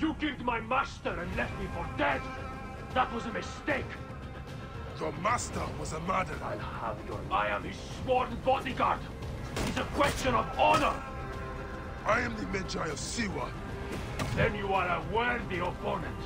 You killed my master and left me for dead. That was a mistake. Your master was a murderer. I'll have your... I am his sworn bodyguard. It's a question of honor. I am the Medjay of Siwa. Then you are a worthy opponent.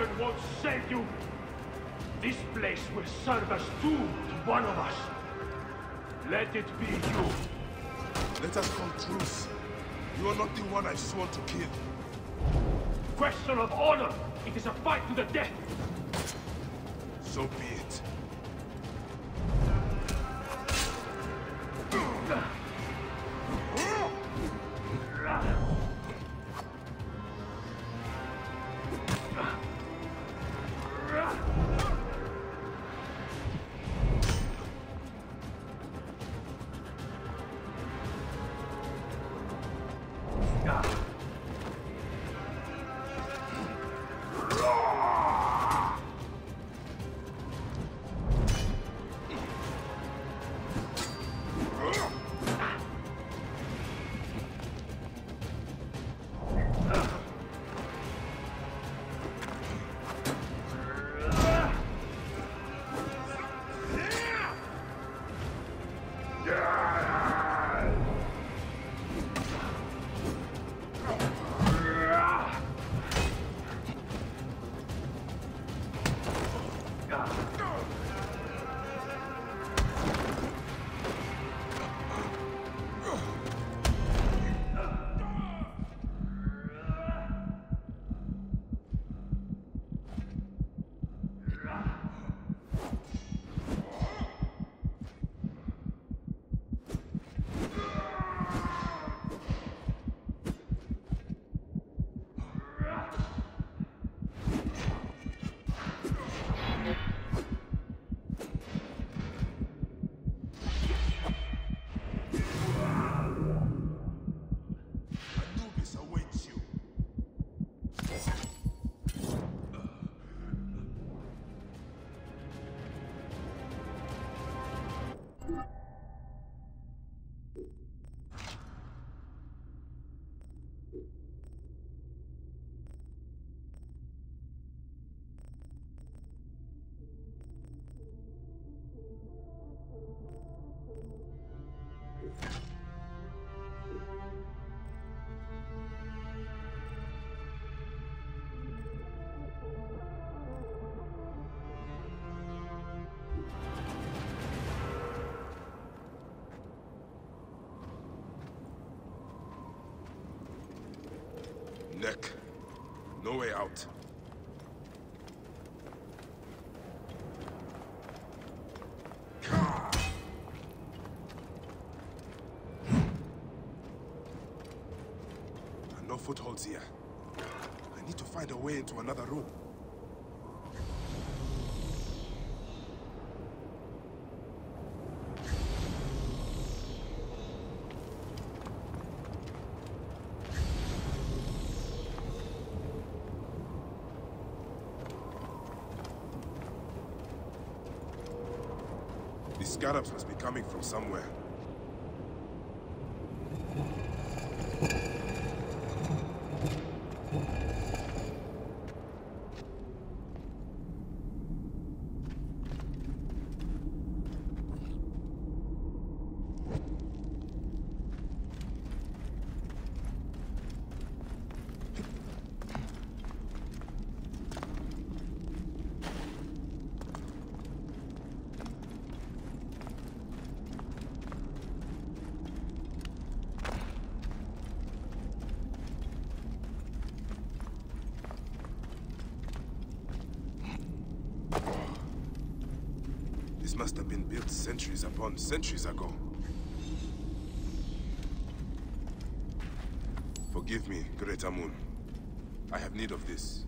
Weapon won't save you. This place will serve as two to one of us. Let it be you. Let us come truce. You are not the one I swore to kill. Question of honor. It is a fight to the death. So be it. Deck. No way out. No footholds here. I need to find a way into another room. These scarabs must be coming from somewhere. This must have been built centuries upon centuries ago. Forgive me, Great Amun. I have need of this.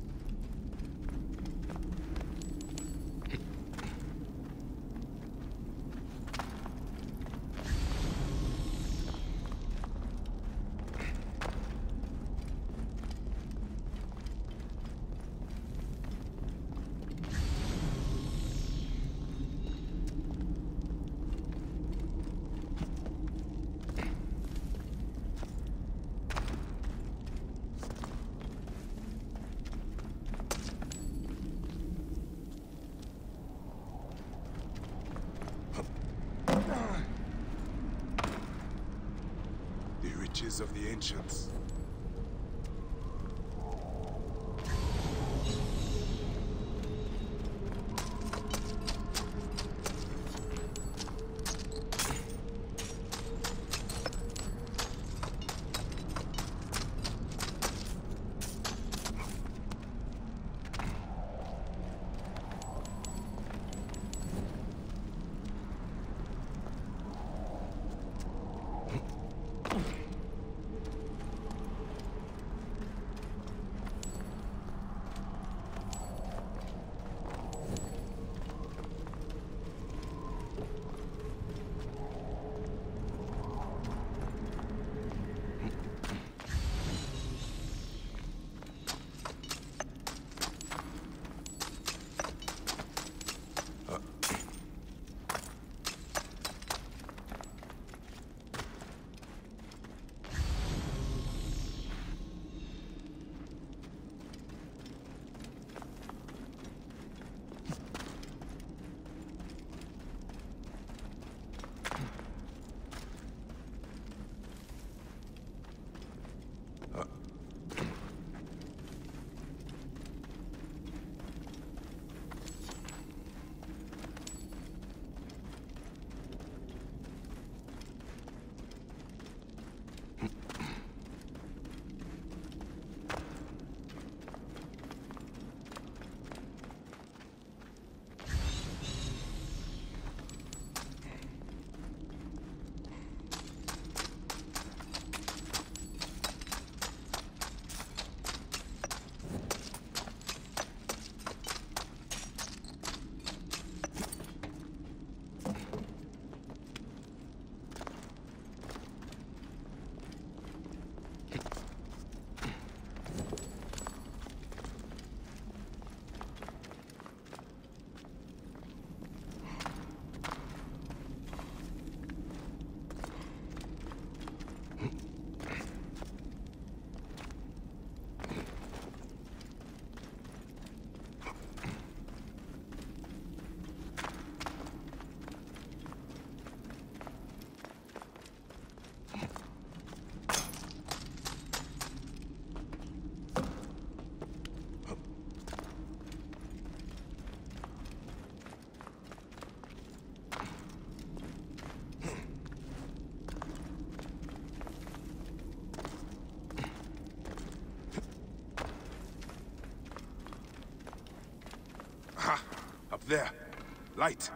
The riches of the ancients. There. Light.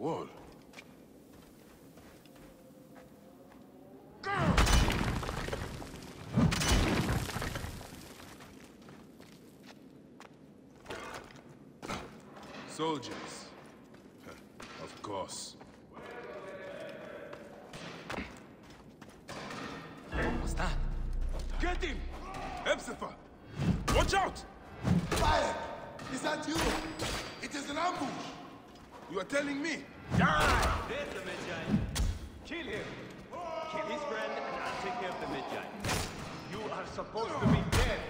Wall. Soldiers. Of course. What's that? Get him! Hepzibah! Watch out! Bayek! Is that you? It is an ambush! You are telling me? There's the Medjay. Kill him. Kill his friend, and I'll take care of the Medjay. You are supposed to be dead.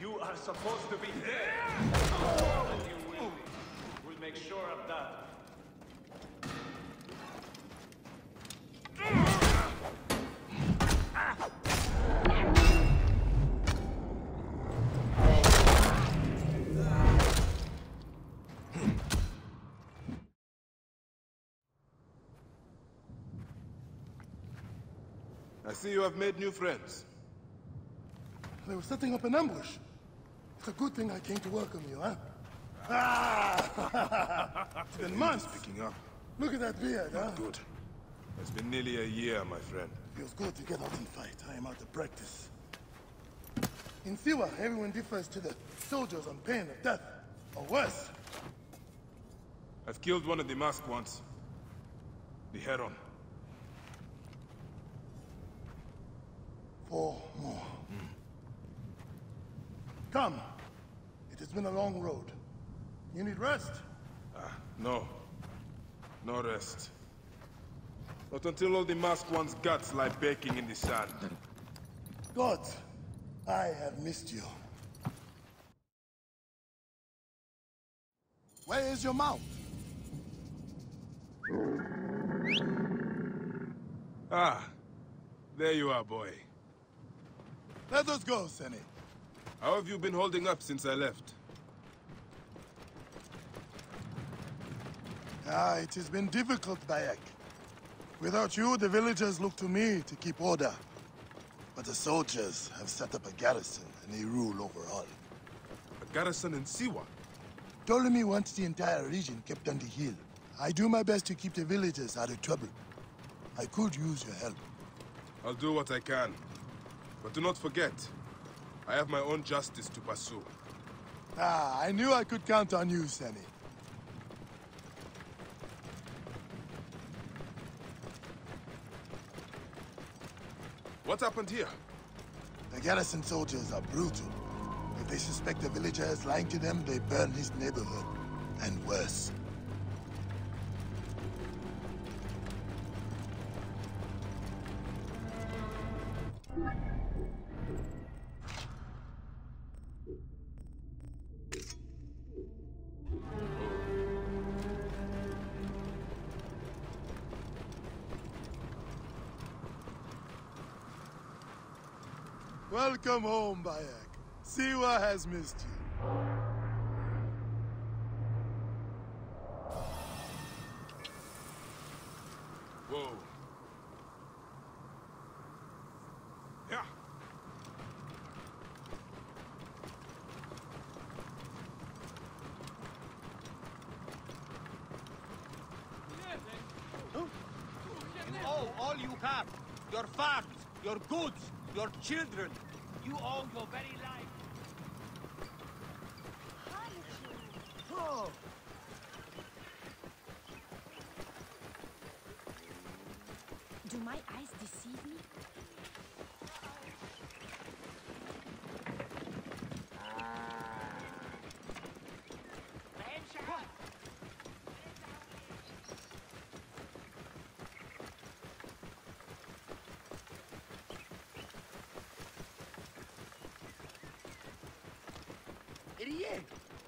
You are supposed to be dead. And you will. We'll make sure of that. See you have made new friends. They were setting up an ambush. It's a good thing I came to welcome you, huh? Ah! it's been months. Picking up. Look at that beard, huh? Good. It's been nearly a year, my friend. Feels good to get out and fight. I am out of practice. In Siwa, everyone differs to the soldiers on pain of death. Or worse. I've killed one of the masked ones. The Heron. Four more. Come. It has been a long road. You need rest? Ah, no. No rest. Not until all the masked one's guts lie baking in the sand. God, I have missed you. Where is your mount? Ah, there you are, boy. Let us go, Senny. How have you been holding up since I left? Ah, it has been difficult, Bayek. Without you, the villagers look to me to keep order. But the soldiers have set up a garrison, and they rule over all. A garrison in Siwa? Ptolemy wants the entire region kept on the hill. I do my best to keep the villagers out of trouble. I could use your help. I'll do what I can. But do not forget, I have my own justice to pursue. Ah, I knew I could count on you, Senny. What happened here? The garrison soldiers are brutal. If they suspect a villager is lying to them, they burn his neighborhood. And worse. Whoa. Yeah. All, all you have, your farms, your goods, your children, you owe your very life.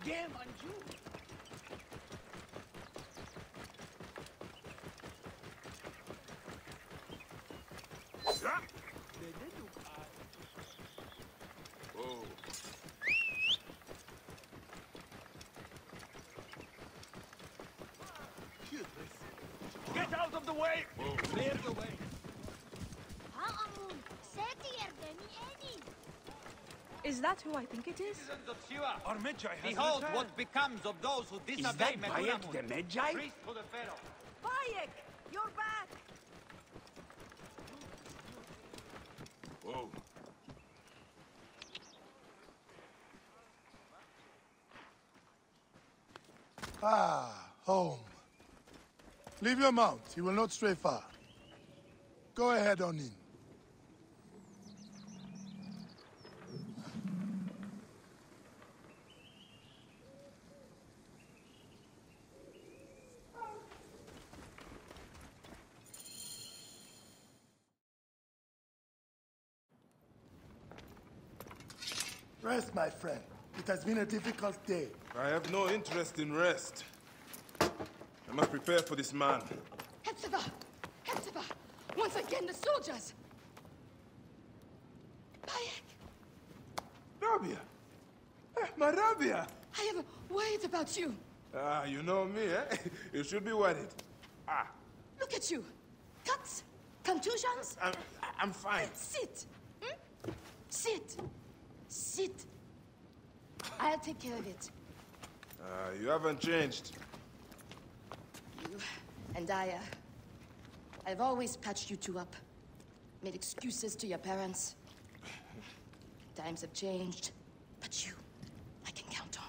Idiot! Damn on you! Whoa. Get out of the way! Clear the way. Ha'amun, setiyer beni eni. Is that who I think it is? Citizens of Siwa, Our Medjay has behold returned. what becomes of those who disobey Is that Bayek the Medjay? priest to the Pharaoh. Bayek, you're back! Whoa. Ah, home. Leave your mount. He will not stray far. Go ahead on in. Rest, my friend. It has been a difficult day. I have no interest in rest. I must prepare for this man. Hepzibah! Hepzibah! Once again, the soldiers! Bayek! Rabia! Eh, my Rabia! I have worried about you. Ah, you know me, eh? You should be worried. Ah, Look at you. Cuts, contusions. I'm, I'm fine. Sit. Hmm? Sit. Sit. I'll take care of it. Ah, you haven't changed. You and I, uh, I've always patched you two up. Made excuses to your parents. Times have changed, but you, I can count on.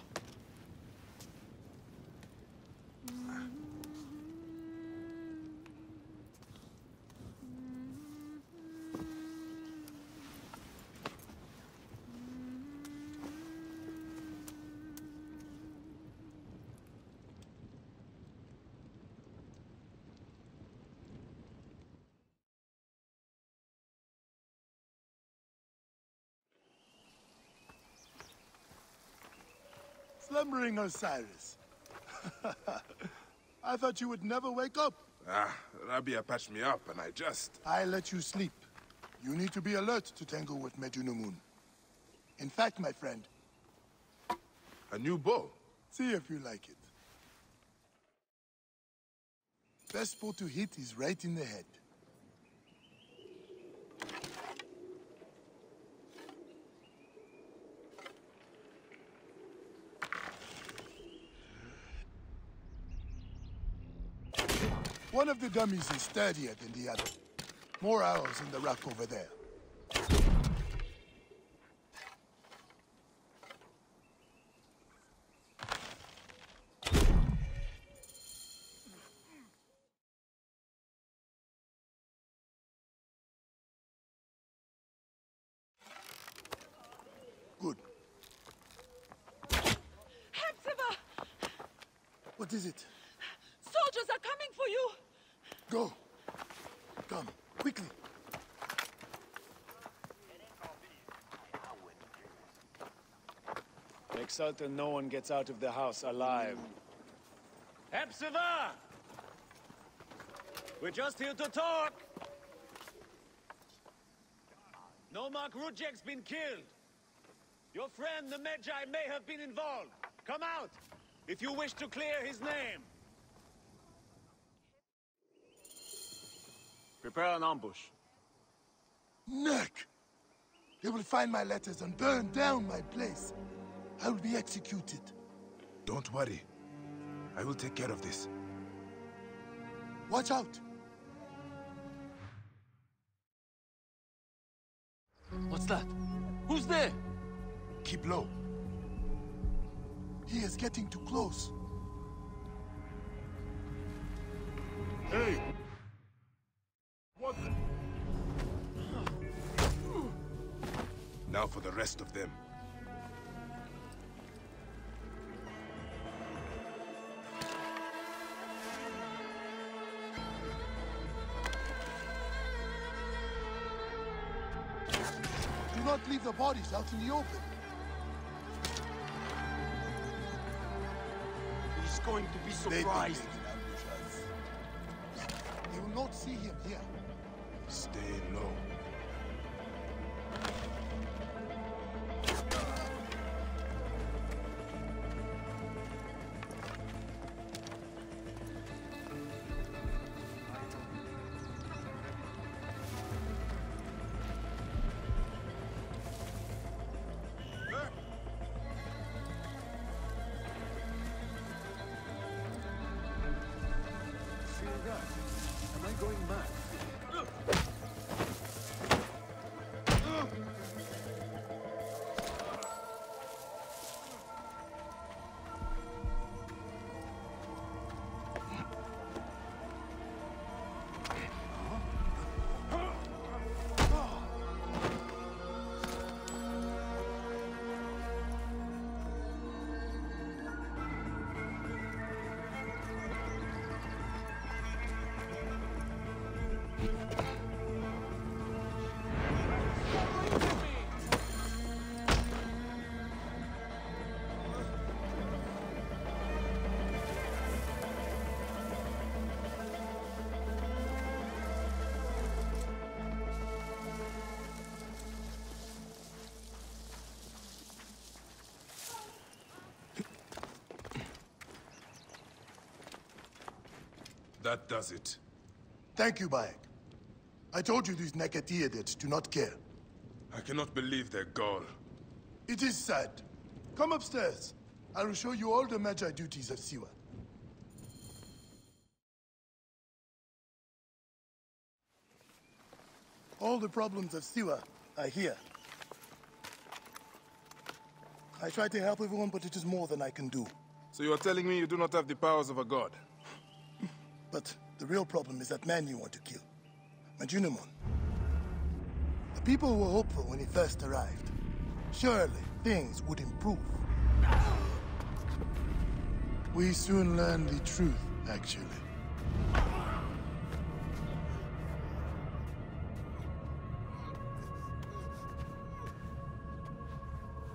Slumbering Osiris. I thought you would never wake up. Ah, Rabia patched me up and I just... I let you sleep. You need to be alert to tangle with Medunamun. In fact, my friend, A new bow. see if you like it. Best spot to hit is right in the head. One of the dummies is sturdier than the other. More arrows in the rack over there. Good. Hepzibah! What is it? Soldiers are coming for you! Go. Come, quickly. Make certain no one gets out of the house alive. Hepzibah! We're just here to talk. Nomarch Rudjek's been killed. Your friend, the Medjay, may have been involved. Come out, if you wish to clear his name. Prepare an ambush. Neck! They will find my letters and burn down my place. I will be executed. Don't worry. I will take care of this. Watch out! What's that? Who's there? Keep low. He is getting too close. Hey! What the... Now for the rest of them. The bodies out in the open. He's going to be surprised. making. They will not see him here. Stay low. Am I going mad? That does it. Thank you, Bayek. I told you these Nekatiadids do not care. I cannot believe their gall. It is sad. Come upstairs. I will show you all the Medjay duties of Siwa. All the problems of Siwa are here. I try to help everyone, but it is more than I can do. So you are telling me you do not have the powers of a god? But the real problem is that man you want to kill. Medunamun. The people were hopeful when he first arrived. Surely things would improve. We soon learned the truth, actually.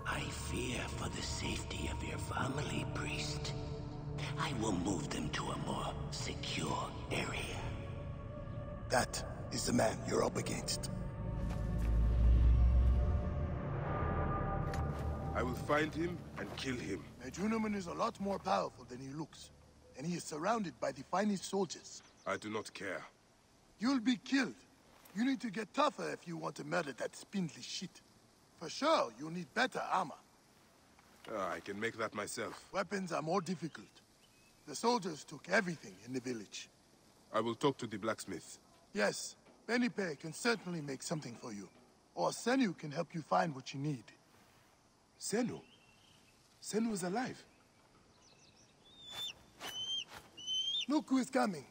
I fear for the safety of your family, priest. I will move them to a more secure area. That is the man you're up against. I will find him and kill him. Medunamun is a lot more powerful than he looks. And he is surrounded by the finest soldiers. I do not care. You'll be killed. You need to get tougher if you want to murder that spindly shit. For sure, you'll need better armor. Ah, I can make that myself. Weapons are more difficult. The soldiers took everything in the village. I will talk to the blacksmith. Yes, Benipe can certainly make something for you. Or Senu can help you find what you need. Senu? Senu is alive. Look who is coming.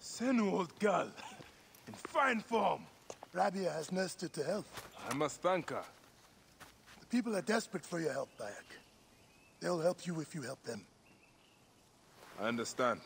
Senu, old girl. In fine form. Rabia has nursed her to health. I must thank her. The people are desperate for your help, Bayek. They'll help you if you help them. I understand.